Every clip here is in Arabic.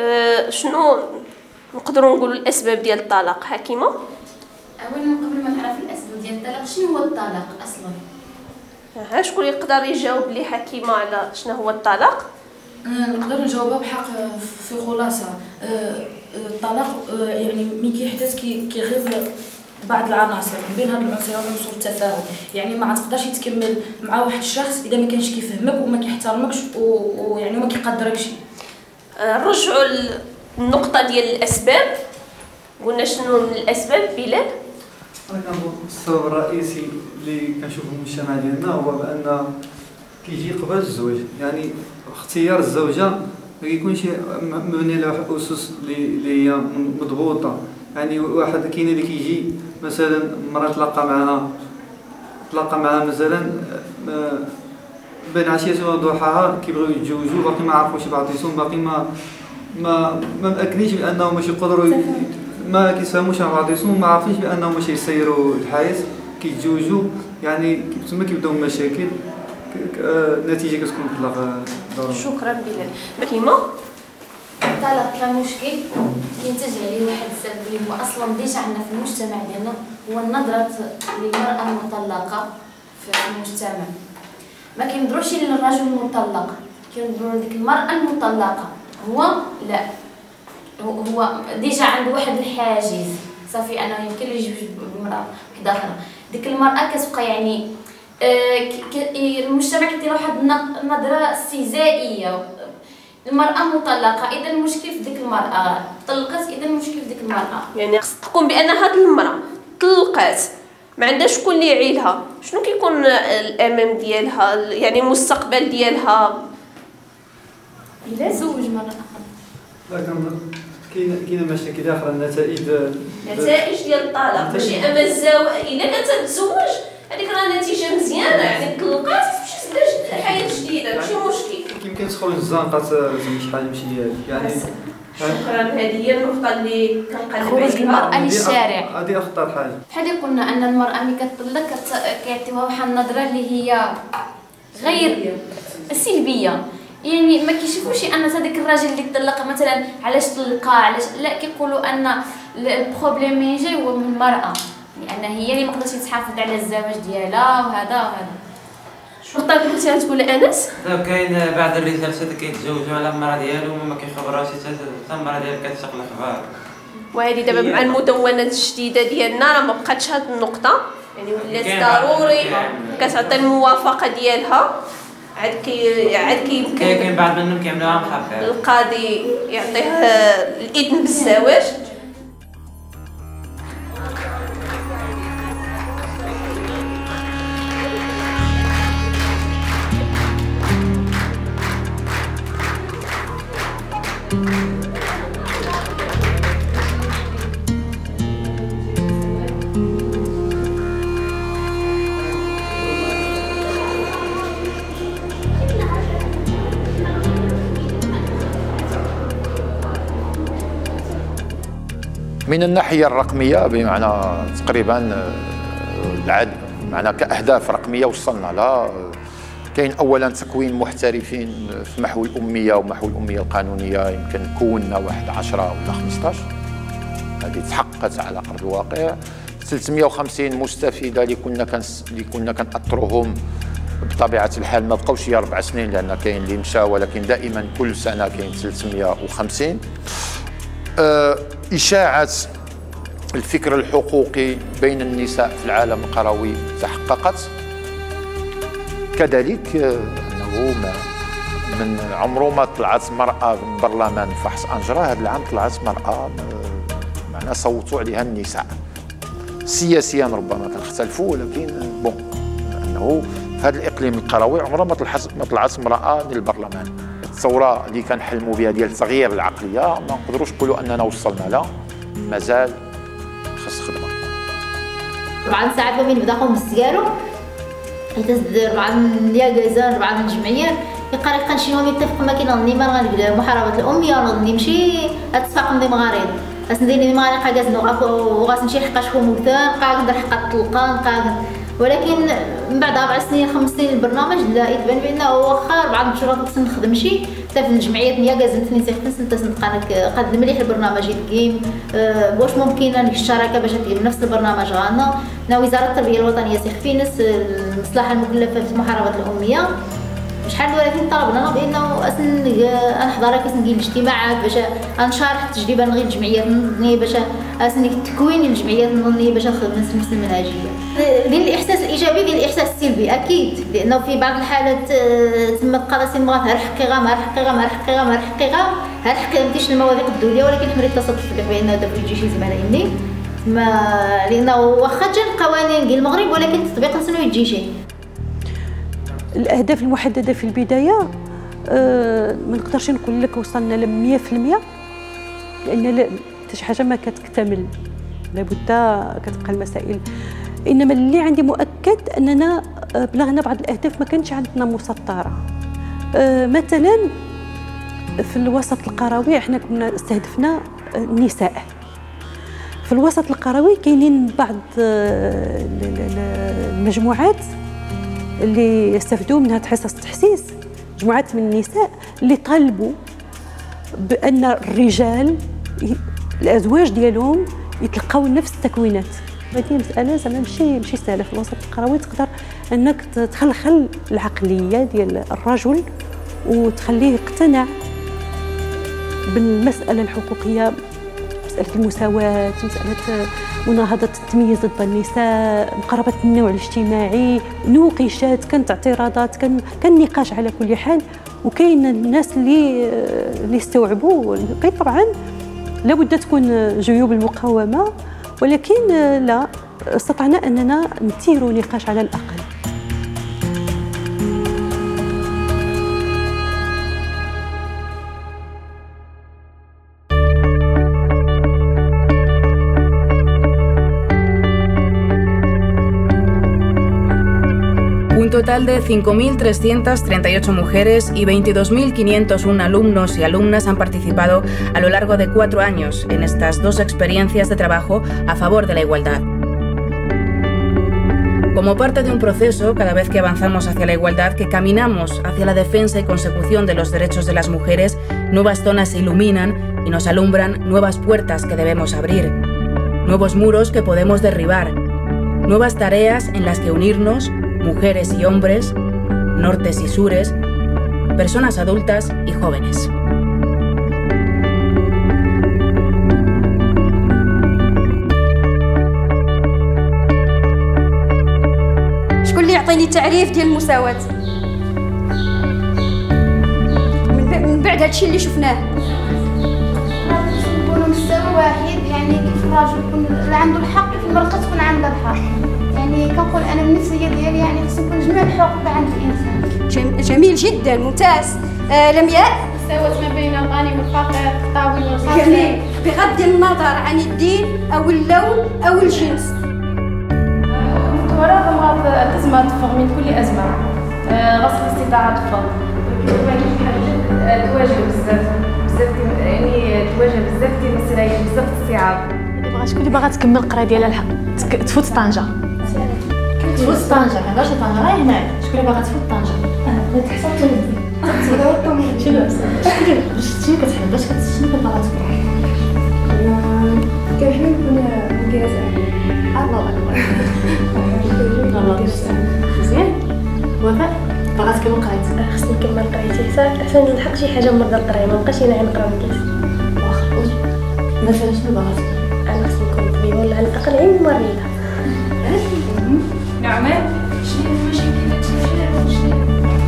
أه شنو نقدروا نقولوا الأسباب ديال الطلاق؟ حكيمة؟ اولا قبل ما تعرف الأسباب ديال الطلاق شنو هو الطلاق أصلا؟ ها شكون يقدر يجاوب لي حكيمة على شنو هو الطلاق؟ آه، نقدر نجاوبها بحق في خلاصة. آه، الطلاق يعني ملي كيحدث كيغيب بعض العناصر بين هاد العنصرين عنصر التفاهم يعني ما تقدرش تكمل مع واحد الشخص إذا ما كانش كيفهمك وما كيحترمكش ويعني وما كيقدركش. نرجعوا النقطه ديال الأسباب. قلنا شنو الأسباب؟ بلال؟ أنا السبب الرئيسي اللي كنشوفه المجتمع ديالنا هو بأن كيجي قبل الزواج يعني اختيار الزوجة ما كيكونش مبني على واحد الأسس اللي هي مضبوطه يعني واحد كاين اللي كيجي مثلا مرة تلاقى معها تلاقى معها مثلا بين عشية وضحاها كيبغيو يتزوجوا باقي ما عرفوش بعضيهم باقي ما ما ما مأكدينش بأنهم باش يقدروا ما كيساهموش مع بعضيهم ما عارفينش بأنهم باش يسيروا الحياة كيتزوجوا يعني تما كيبداو مشاكل النتيجه كتكون طلاق شكرا بلال. كيما الطلاق كمشكل كينتج عليه واحد السبب اللي هو أصلا déjà عندنا في المجتمع ديالنا هو النظرة للمرأة المطلقة في المجتمع. ما كينظروش للرجل المطلق. كينظروا لديك المرأة المطلقة. هو لا. هو ديجا عنده واحد الحاجز. صافي أنا يمكن لي يجيب المراه كدا أخرى ديك المرأة كتبقى يعني آه المجتمع كيدير واحد النظرة استهزائية. المرأة مطلقة. إذا المشكل في ديك المرأة. طلقت إذا المشكل في ديك المرأة. يعني خص تقوم بأن هاد المرأة طلقات. ما عندهاش شكون اللي يعيلها. شنو كيكون الامام ديالها؟ يعني المستقبل ديالها؟ إلا زوج مرة أخرى. كاينة كاينة مشاكل أخرى النتائج نتائج ديال الطلاق. ماشي أما الزواج إلا كانت تتزوج هذيك راه نتيجة مزيانة. يعني طلقات تمشي تبدا حياة جديدة ماشي مشكل. كيمكن تدخل الزنقة زعما شحال ماشي يعني شكرا. هذه هي النقطة اللي كنقلب خروج المرأة للشارع. هذه أخطر حاجة. بحال قلنا أن المرأة ملي كتطلق كيعطيوها واحد النظره اللي هي غير سلبية. يعني ما كيشوفوش أن هذاك الراجل اللي طلق مثلا علاش طلقها علاش لا كيقولوا أن البروبليم من جاي هو من المرأة. لأن هي اللي ما قدرتش تحافظ على الزواج ديالها وهذا وهذا. طيب كنتي غتقول أنس. لا كاين بعض الرجال حتى كيتزوجوا على المراه ديالهم وما حتى المراه ديالها كتسق الاخبار وهذه دابا مع المدونات الجديدة ديالنا راه ما بقاتش هاد النقطة. يعني ولات ضروري كتعطي الموافقة ديالها. عاد كي عاد كيمكن كاين بعض منهم كيعملوها القاضي يعطيه الإذن بالزواج من الناحية الرقمية بمعنى تقريبا آه، العد معنى كأهداف رقمية وصلنا لها كاين اولا تكوين محترفين في محو الأمية ومحو الأمية القانونية يمكن كونا واحد 10 ولا 15 هذه تحققت على أرض الواقع. 350 مستفيدة اللي كنا كان اللي كنا كنأطروهم بطبيعة الحال ما بقاوش هي أربع سنين لأن كاين اللي مشى ولكن دائما كل سنة كاين 350 أه إشاعة الفكر الحقوقي بين النساء في العالم القروي تحققت؟ كذلك أنه ما من عمره ما طلعت مرأة من برلمان فحص أنجرة. هذا العام طلعت مرأة معنا صوتوا عليها النساء. سياسيا ربما تختلفوا ولكن بون أنه في هذا الإقليم القروي عمره ما طلعت ما طلعت امرأة للبرلمان الثورة اللي كنحلموا بها ديال تغيير العقلية ما نقدروش نقولوا أننا وصلنا لها مازال خص خدمة. طبعا ساعات من بدا قوم بالسيارو حيت ربعة من الياكازا ربعة من الجمعيات يقرأ كان شي يوم يتفق ما كاين نظني ما غنبدا محاربه الاميه نظني نمشي اتفاق ندي مغاريض خاص ندير مغاريض قاعد وغاس نمشي حقاش خوموتان قاعد ندير حقا الطلقان قاعد ولكن من بعد أربع سنين خمس سنين البرنامج لا يتبان بان واخا بعض المشروعات خصني نخدم شي. حتى في الجمعيات نيا كازنت نيسي خفنس انت سنتقانك قد مليح البرنامج الكيم أه واش ممكن الشراكة باش دير نفس البرنامج غانا. نا وزاره التربية الوطنية سي خفينس المصلحة المكلفة في محاربه الاميه شحال ولكن طلبنا بانه أسن نحضر كنجي الاجتماعات باش نشارح التجربه نغير الجمعيات النظنيه باش أسن تكوين الجمعيات النظنيه باش نخدم المنهجية. ديال الإحساس الإيجابي ديال الإحساس السلبي أكيد. لأنه في بعض الحالات آه، تم تقرا سي مغات هر حقيقه ما حقيقه ما حقيقه ما حقيقه هر حقيقه مديش المواثيق الدولية ولكن حمري تصدق بان هذا في شي زملاء ما لأنه واخا جا القوانين ديال المغرب ولكن التطبيق نسنو يجي شيء الأهداف المحددة في البداية أه ما نقدرش نقول لك وصلنا ل 100% لأن شي حاجة ما كتكتمل لابد كتبقى المسائل. إنما اللي عندي مؤكد أننا آه، بلغنا بعض الأهداف ما كانتش عندنا مسطرة. أه مثلا في الوسط القروي إحنا كنا استهدفنا النساء. في الوسط القروي كاينين بعض آه، المجموعات اللي استفدوا من هذه حصص التحسيس مجموعات من النساء اللي طالبوا بأن الرجال الأزواج ديالهم يتلقاو نفس التكوينات. هذه مسألة؟ زعما ماشي ماشي سهلة في الوسط القروي تقدر أنك تخلخل العقلية ديال الرجل وتخليه يقتنع بالمسألة الحقوقية مساله المساواه مسألة مناهضة التمييز ضد النساء مقاربة النوع الاجتماعي نوقشات كانت اعتراضات كان كان نقاش على كل حال. وكاين الناس اللي اللي استوعبوا طبعا لابد تكون جيوب المقاومة ولكن لا استطعنا أننا نثيروا نقاش على Total de 5.338 mujeres y 22.501 alumnos y alumnas han participado a lo largo de cuatro años en estas dos experiencias de trabajo a favor de la igualdad. Como parte de un proceso, cada vez que avanzamos hacia la igualdad, que caminamos hacia la defensa y consecución de los derechos de las mujeres, nuevas zonas se iluminan y nos alumbran nuevas puertas que debemos abrir, nuevos muros que podemos derribar, nuevas tareas en las que unirnos mujeres y hombres, nortes y sures, personas adultas y jóvenes. شكون اللي يعطيني تعريف ديال المساواة؟ من بعد هادشي اللي شفناه. نكونوا مستوى واحد يعني كيف الراجل يكون عنده الحق كيف المرأة تكون عندها الحق. يعني كنقول أنا من النفسية ديالي يعني خص يكون جميع الحقوق عند الإنسان. جميل جدا ممتاز. آه لمياء سوت ما بين الغني والفقير الطاوي والخاطئ جميل بغض النظر عن الدين أو اللون أو الجنس. المتورط مرض تسمى تفض من كل أزمة. آه، غسل الاستطاعه تفض تواجه بزاف بزاف يعني تواجه بزاف ديال المسائل بزاف الصعاب شكون اللي باغا تكمل القراية ديالها الحق تفوت طنجة. تفوت طنجة ما باش طنجة غير هناك شكون اللي باغا تفوت طنجة أنا ما تحسب تنزل شنو شنو كتحب باش شنو كتبغى تكون كنحب نكون مديرة الله اكبر مزيان موافق باغا تكمل قرايتك خصني نكمل قرايتي صافي احسن نلحق شي حاجة مرضى القرايه ما نبقاش أنا نقرا ونكيس واخا مثلا شنو باغا تكون أنا خصني نكون ولا على الاقل عين ممرضه نعمان شنو المشاكل شنو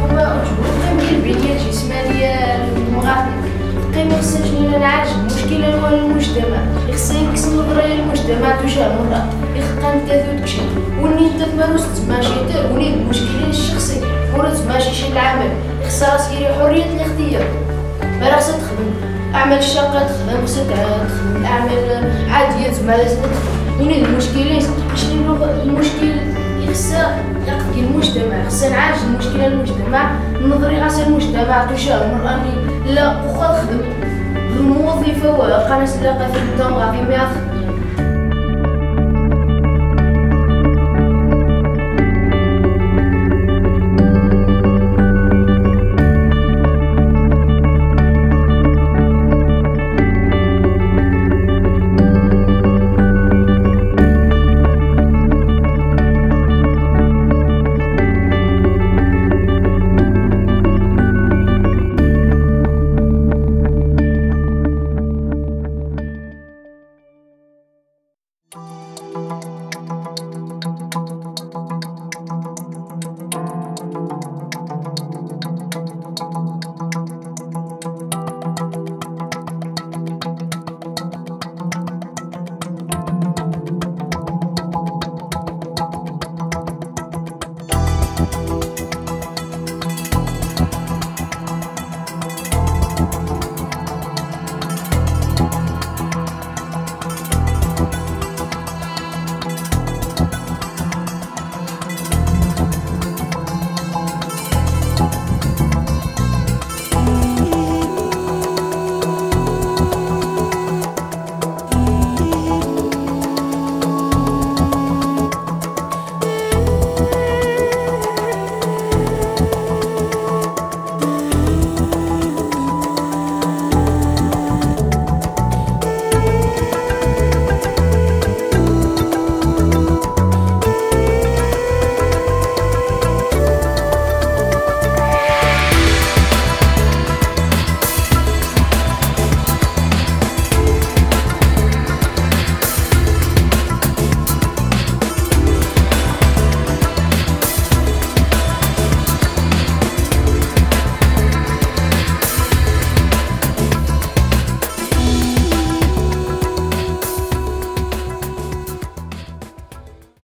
هو القيمة البنية الجسمانية للمغادر القيمة خصها شنو نعالج المشكلة هو المجتمع خصها يكسر نظرية المجتمع تجاه المرأة يخقن تاثو تكشف وني تمارس تماشي وني المشكلة الشخصية ورا تماشي شي العمل خصها سيري حرية الاختيار خصها تخدم أعمال شاقة تخدم خصها تخدم أعمال عادية تمارس وني المشكلة شنو المشكل خصها يقضي المجتمع خصها نعالج المشكلة المجتمع نظري غاسل المجتمع تشاور المرأة لا وخا خدم الموظفة وقناة لاقة في الدم غادي ما